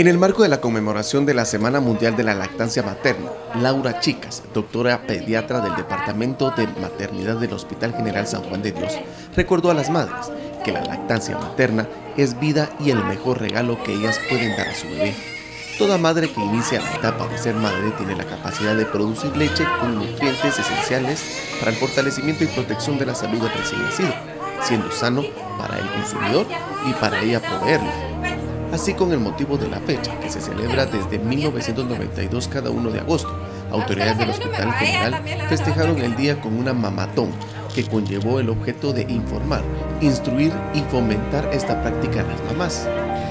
En el marco de la conmemoración de la Semana Mundial de la Lactancia Materna, Laura Chicas, doctora pediatra del Departamento de Maternidad del Hospital General San Juan de Dios, recordó a las madres que la lactancia materna es vida y el mejor regalo que ellas pueden dar a su bebé. Toda madre que inicia la etapa de ser madre tiene la capacidad de producir leche con nutrientes esenciales para el fortalecimiento y protección de la salud del recién nacido, siendo sano para el consumidor y para ella proveerlo así con el motivo de la fecha, que se celebra desde 1992 cada 1 de agosto. Autoridades del Hospital General festejaron el día con una mamatón que conllevó el objeto de informar, instruir y fomentar esta práctica en las mamás.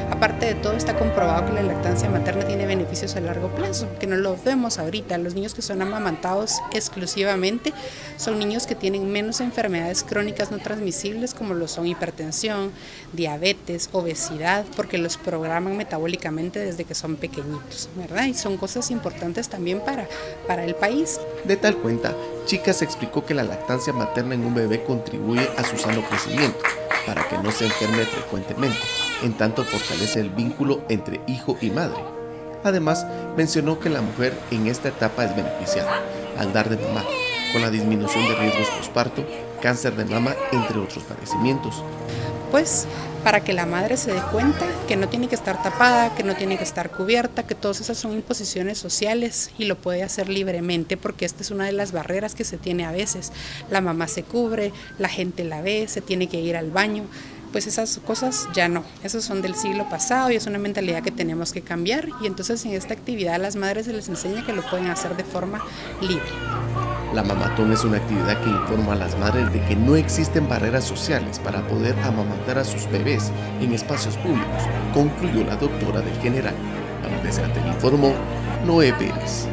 Aparte de todo, está comprobado que la lactancia materna beneficios a largo plazo, que no lo vemos ahorita. Los niños que son amamantados exclusivamente son niños que tienen menos enfermedades crónicas no transmisibles como lo son hipertensión, diabetes, obesidad, porque los programan metabólicamente desde que son pequeñitos, ¿verdad? Y son cosas importantes también para, para el país. De tal cuenta, Chicas explicó que la lactancia materna en un bebé contribuye a su sano crecimiento para que no se enferme frecuentemente, en tanto fortalece el vínculo entre hijo y madre. Además, mencionó que la mujer en esta etapa es beneficiada al dar de mamá, con la disminución de riesgos postparto, cáncer de mama, entre otros padecimientos. Pues para que la madre se dé cuenta que no tiene que estar tapada, que no tiene que estar cubierta, que todas esas son imposiciones sociales y lo puede hacer libremente porque esta es una de las barreras que se tiene a veces. La mamá se cubre, la gente la ve, se tiene que ir al baño. Pues esas cosas ya no, esas son del siglo pasado y es una mentalidad que tenemos que cambiar y entonces en esta actividad a las madres se les enseña que lo pueden hacer de forma libre. La mamatón es una actividad que informa a las madres de que no existen barreras sociales para poder amamantar a sus bebés en espacios públicos, concluyó la doctora del general. Para el informó Noé Pérez.